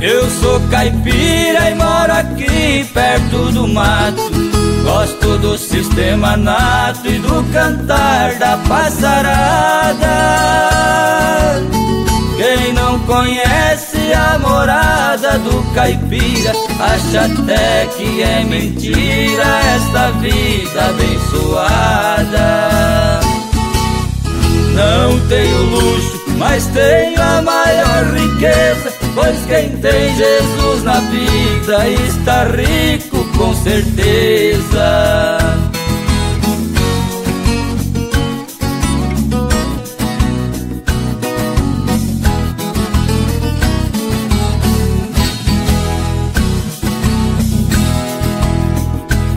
Eu sou caipira e moro aqui perto do mato. Gosto do sistema nato e do cantar da passarada. Quem não conhece a morada do caipira acha até que é mentira esta vida abençoada. Não tenho luxo, mas tenho a maior riqueza Pois quem tem Jesus na vida está rico com certeza.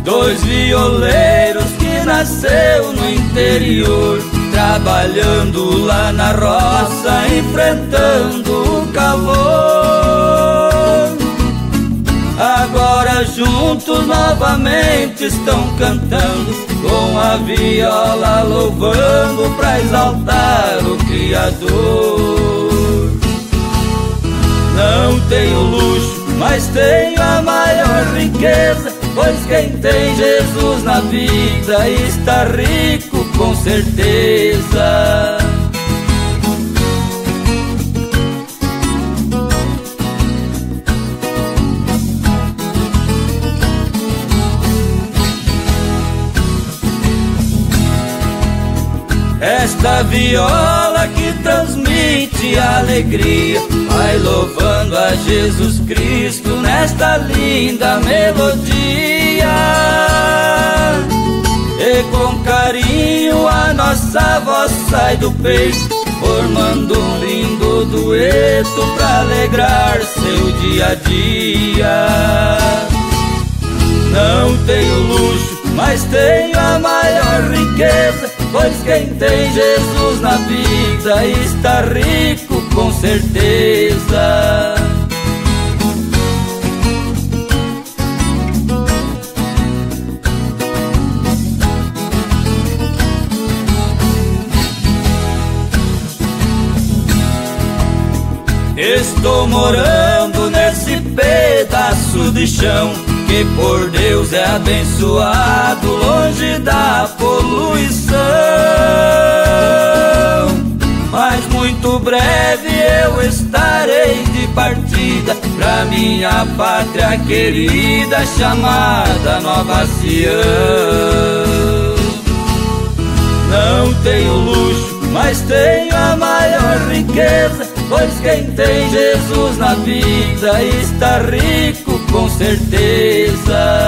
Dois violeiros que nasceu no interior Trabalhando lá na roça, enfrentando o calor. Juntos novamente estão cantando, com a viola louvando pra exaltar o Criador. Não tenho luxo, mas tenho a maior riqueza Pois quem tem Jesus na vida está rico com certeza. Esta viola que transmite alegria Vai louvando a Jesus Cristo nesta linda melodia. E com carinho a nossa voz sai do peito Formando um lindo dueto pra alegrar seu dia a dia. Não tenho luxo, mas tenho a maior riqueza Pois quem tem Jesus na vida está rico com certeza. Estou morando nesse pedaço de chão que por Deus é abençoado, longe da poluição. Mas muito breve eu estarei de partida pra minha pátria querida chamada Nova Sião. Não tenho luxo, mas tenho a maior riqueza Pois quem tem Jesus na vida está rico certeza.